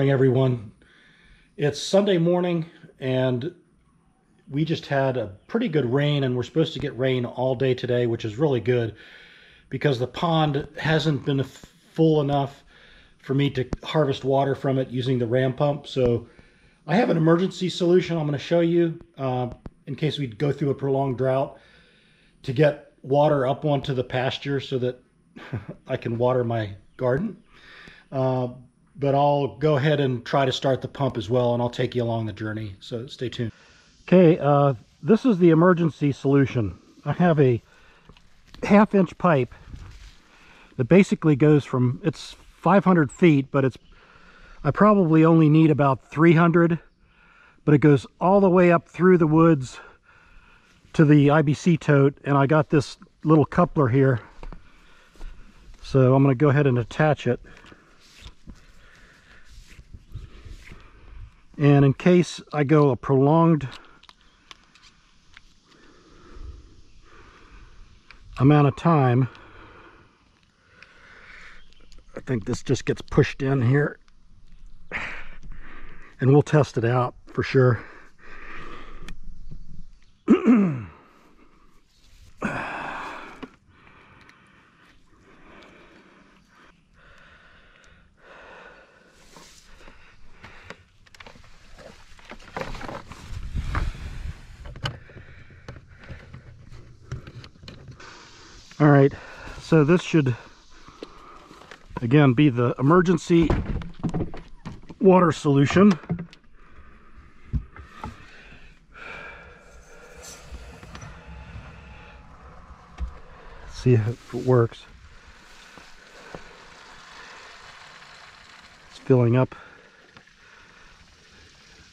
morning, everyone. It's Sunday morning, and we just had a pretty good rain, and we're supposed to get rain all day today, which is really good because the pond hasn't been full enough for me to harvest water from it using the ram pump. So I have an emergency solution I'm going to show you uh, in case we go through a prolonged drought to get water up onto the pasture so that I can water my garden. Uh, but I'll go ahead and try to start the pump as well and I'll take you along the journey. So stay tuned. Okay, uh, this is the emergency solution. I have a half inch pipe that basically goes from, it's 500 feet, but it's, I probably only need about 300, but it goes all the way up through the woods to the IBC tote, and I got this little coupler here. So I'm going to go ahead and attach it. And in case I go a prolonged amount of time, I think this just gets pushed in here and we'll test it out for sure. All right, so this should again be the emergency water solution. see if it works. It's filling up.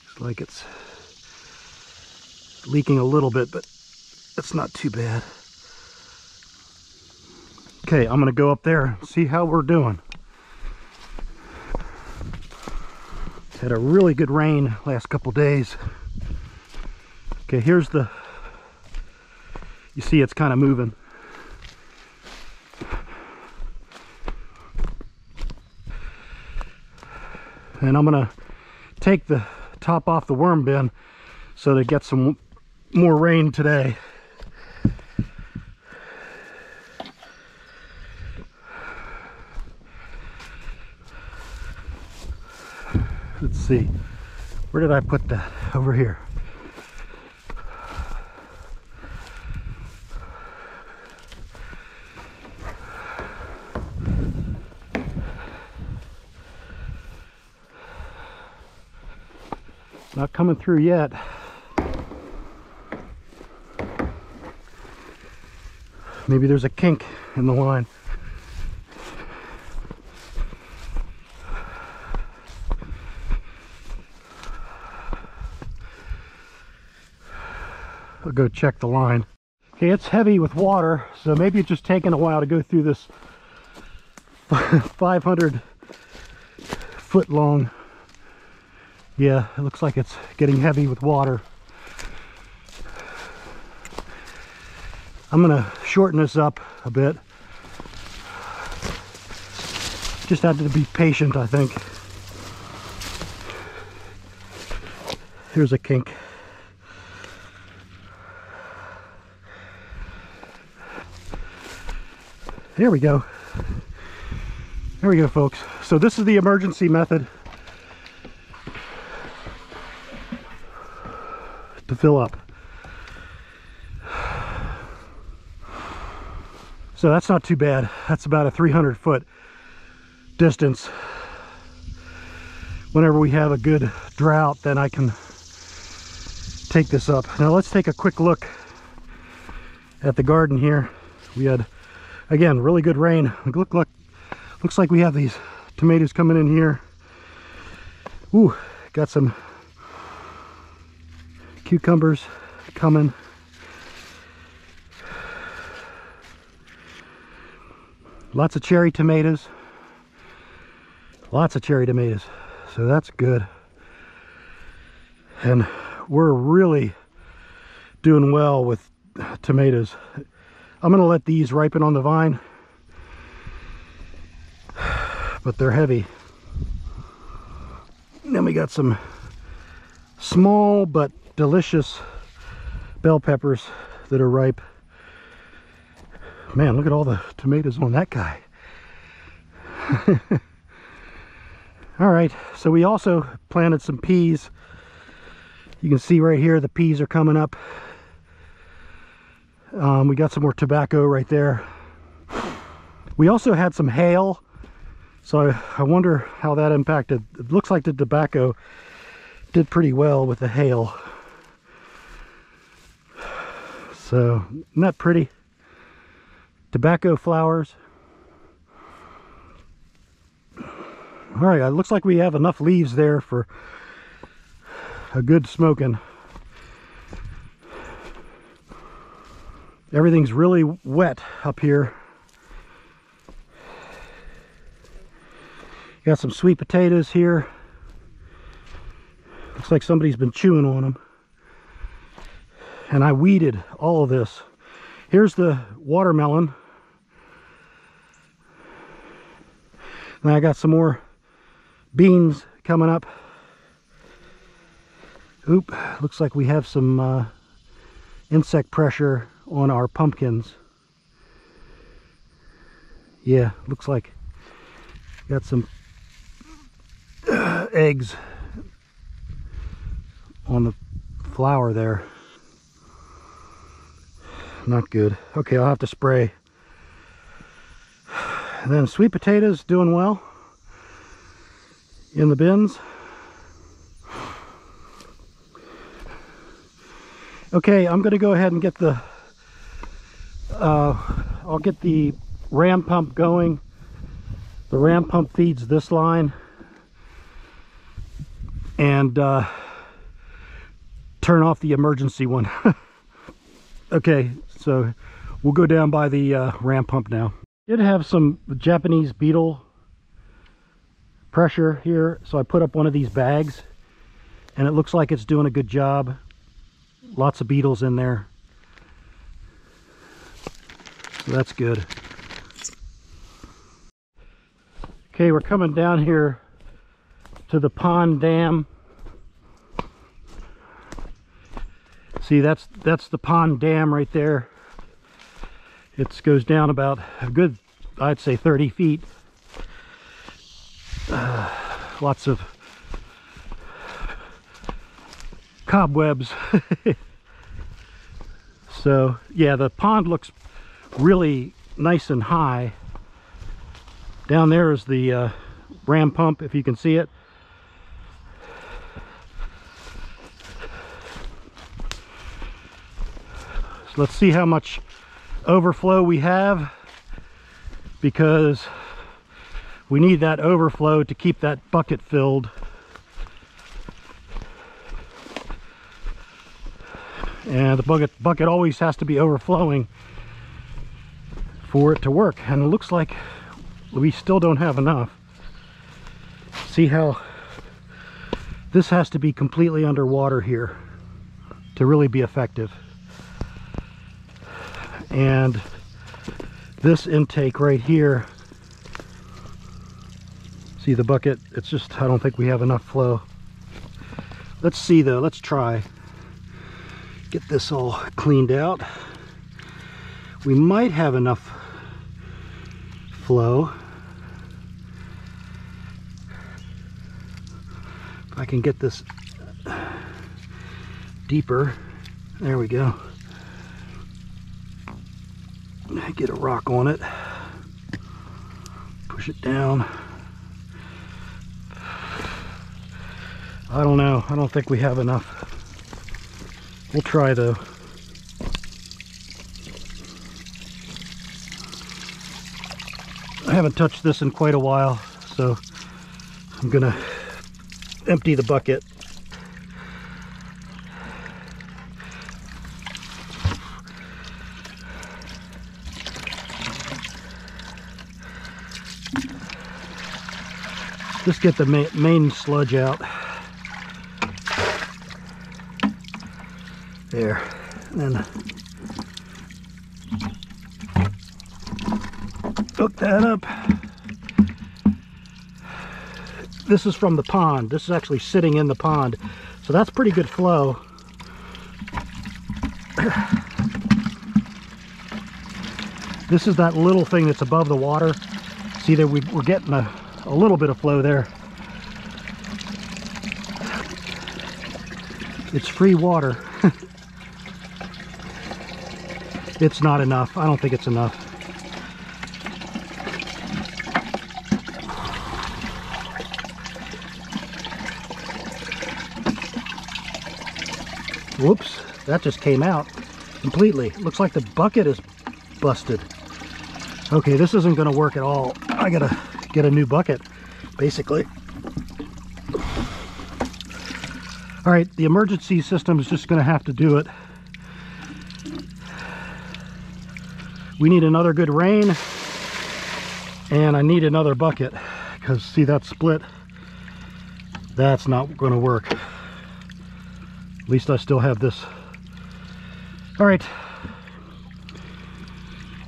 Looks like it's leaking a little bit, but it's not too bad. Okay, I'm gonna go up there see how we're doing. Had a really good rain last couple days. Okay, here's the, you see it's kind of moving. And I'm gonna take the top off the worm bin so they get some more rain today. let's see. Where did I put that over here? Not coming through yet. Maybe there's a kink in the line go check the line. Okay, it's heavy with water, so maybe it's just taking a while to go through this 500 foot long. Yeah, it looks like it's getting heavy with water. I'm gonna shorten this up a bit. Just had to be patient, I think. Here's a kink. There we go. There we go, folks. So this is the emergency method to fill up. So that's not too bad. That's about a 300 foot distance. Whenever we have a good drought, then I can take this up. Now let's take a quick look at the garden here. We had again really good rain. Look look. Looks like we have these tomatoes coming in here. Ooh, got some cucumbers coming. Lots of cherry tomatoes. Lots of cherry tomatoes. So that's good. And we're really doing well with tomatoes I'm going to let these ripen on the vine. But they're heavy. then we got some small but delicious bell peppers that are ripe. Man, look at all the tomatoes on that guy. all right, so we also planted some peas. You can see right here the peas are coming up. Um, we got some more tobacco right there. We also had some hail, so I, I wonder how that impacted. It looks like the tobacco did pretty well with the hail. So, isn't that pretty? Tobacco flowers. All right, it looks like we have enough leaves there for a good smoking. Everything's really wet up here. Got some sweet potatoes here. Looks like somebody's been chewing on them. And I weeded all of this. Here's the watermelon. And I got some more beans coming up. Oop, looks like we have some uh, insect pressure on our pumpkins. Yeah, looks like got some uh, eggs on the flower there. Not good. Okay, I'll have to spray. And then sweet potatoes doing well in the bins. Okay, I'm going to go ahead and get the, uh, I'll get the ram pump going. The ram pump feeds this line. And uh, turn off the emergency one. okay, so we'll go down by the uh, ram pump now. Did have some Japanese beetle pressure here, so I put up one of these bags and it looks like it's doing a good job. Lots of beetles in there. So that's good. Okay, we're coming down here to the pond dam. See, that's that's the pond dam right there. It goes down about a good, I'd say 30 feet. Uh, lots of cobwebs. so yeah, the pond looks really nice and high. Down there is the uh, ram pump, if you can see it. So let's see how much overflow we have because we need that overflow to keep that bucket filled. And the bucket, bucket always has to be overflowing for it to work. And it looks like we still don't have enough. See how this has to be completely underwater here to really be effective. And this intake right here see the bucket? It's just I don't think we have enough flow. Let's see though. Let's try. Get this all cleaned out we might have enough flow. If I can get this deeper there we go. Get a rock on it. Push it down. I don't know. I don't think we have enough. We'll try though haven't touched this in quite a while so I'm gonna empty the bucket. Just get the main sludge out. There. And then that up this is from the pond. This is actually sitting in the pond. So that's pretty good flow. This is that little thing that's above the water. See that we, we're getting a, a little bit of flow there. It's free water. it's not enough. I don't think it's enough. That just came out completely. Looks like the bucket is busted. Okay, this isn't gonna work at all. I gotta get a new bucket, basically. All right, the emergency system is just gonna have to do it. We need another good rain and I need another bucket because see that split? That's not gonna work. At least I still have this. All right.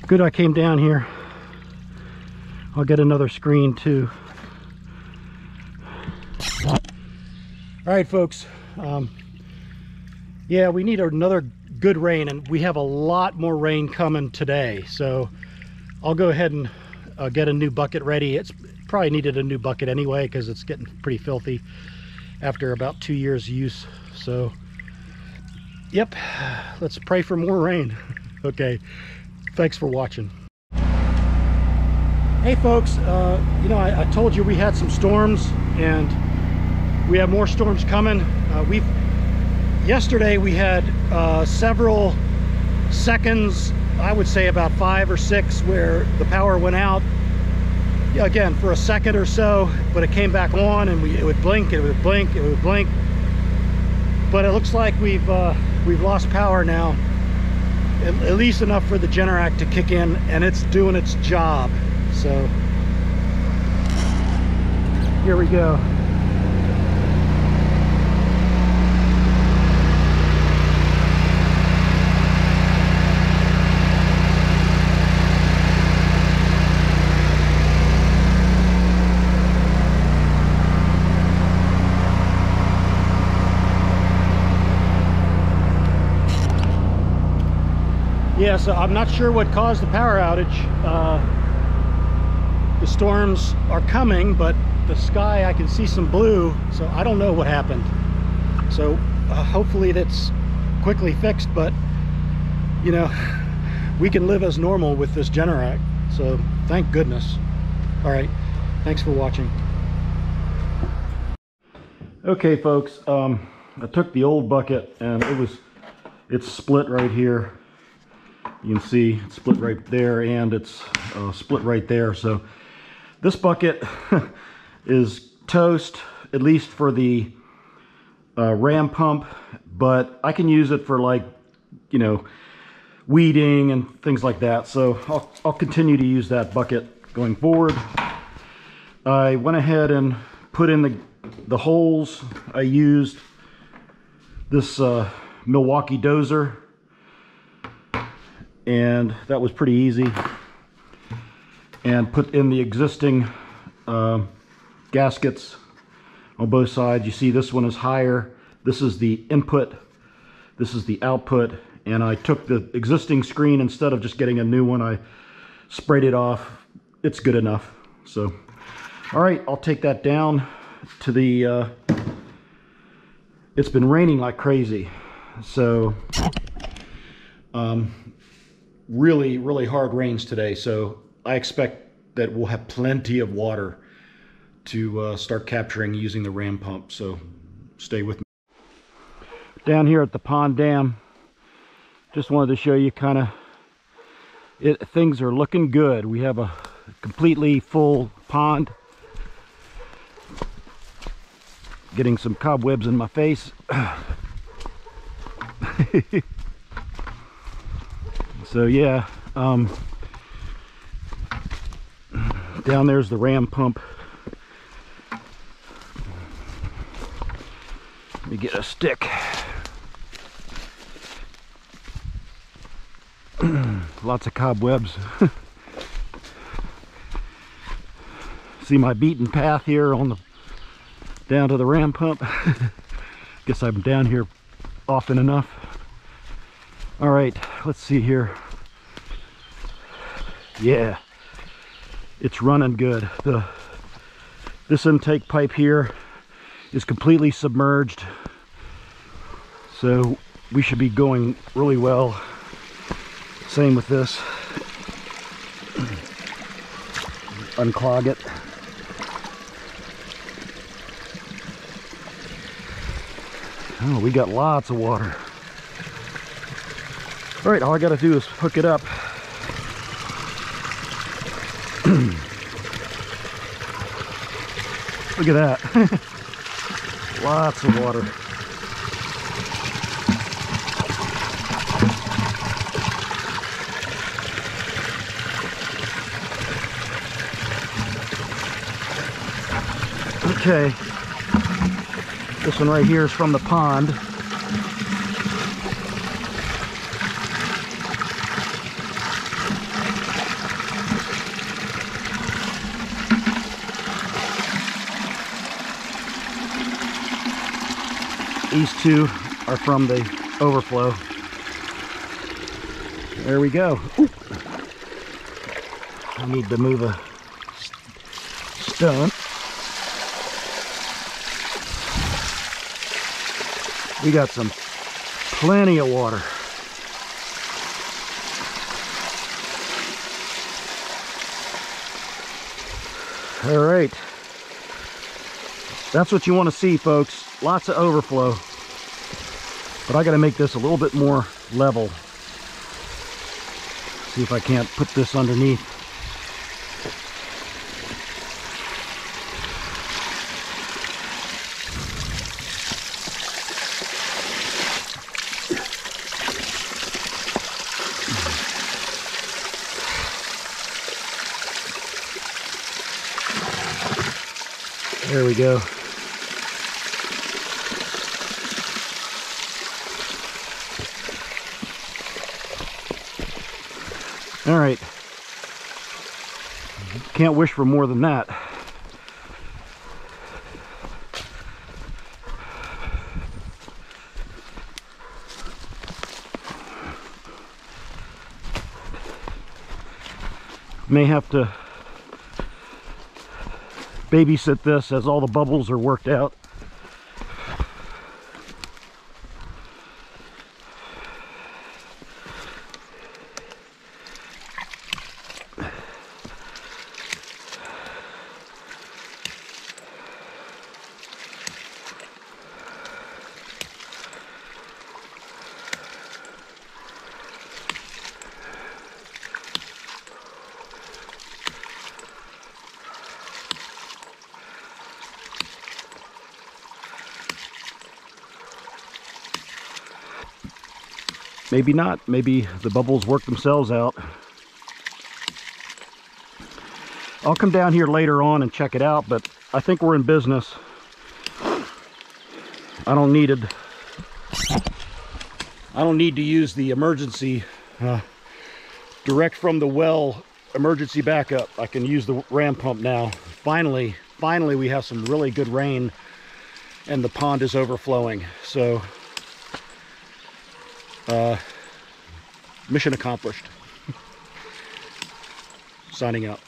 Good I came down here. I'll get another screen too. All right, folks. Um, yeah, we need another good rain and we have a lot more rain coming today. So I'll go ahead and uh, get a new bucket ready. It's probably needed a new bucket anyway because it's getting pretty filthy after about two years use. So yep, let's pray for more rain. okay, thanks for watching. Hey folks, uh, you know, I, I, told you we had some storms and we have more storms coming. Uh, we've Yesterday we had uh, several seconds, I would say about five or six, where the power went out again for a second or so, but it came back on and we, it would blink, it would blink, it would blink. But it looks like we've uh, we've lost power now, at, at least enough for the Generac to kick in, and it's doing its job. So here we go. Yeah, so I'm not sure what caused the power outage. Uh, the storms are coming, but the sky, I can see some blue, so I don't know what happened. So uh, hopefully that's quickly fixed, but you know, we can live as normal with this Generac. So thank goodness. All right, thanks for watching. Okay, folks, um, I took the old bucket and it was, it's split right here you can see it's split right there and it's uh, split right there. So this bucket is toast, at least for the uh, ram pump, but I can use it for like, you know, weeding and things like that. So I'll, I'll continue to use that bucket going forward. I went ahead and put in the, the holes. I used this uh, Milwaukee dozer and that was pretty easy. And put in the existing uh, gaskets on both sides. You see this one is higher. This is the input. This is the output. And I took the existing screen instead of just getting a new one I sprayed it off. It's good enough. So all right I'll take that down to the uh, it's been raining like crazy. So um, really, really hard rains today. So I expect that we'll have plenty of water to uh, start capturing using the ram pump. So stay with me. Down here at the pond dam, just wanted to show you kind of it things are looking good. We have a completely full pond. Getting some cobwebs in my face. so yeah um, down there's the ram pump let me get a stick lots of cobwebs see my beaten path here on the down to the ram pump. Guess I'm down here often enough. All right, let's see here. Yeah, it's running good. The This intake pipe here is completely submerged. So we should be going really well. Same with this. Unclog it. Oh, we got lots of water. All right, all I gotta do is hook it up. Look at that. lots of water. Okay. This one right here is from the pond. These two are from the overflow. There we go. Ooh. I need to move a stone. We got some plenty of water. All right. That's what you want to see, folks. Lots of overflow. But I got to make this a little bit more level. See if I can't put this underneath. There we go. All right. Can't wish for more than that. May have to babysit this as all the bubbles are worked out. Maybe not. Maybe the bubbles work themselves out. I'll come down here later on and check it out, but I think we're in business. I don't need it. I don't need to use the emergency uh, direct from the well emergency backup. I can use the ram pump now. Finally, finally we have some really good rain and the pond is overflowing. So uh, mission accomplished. Signing out.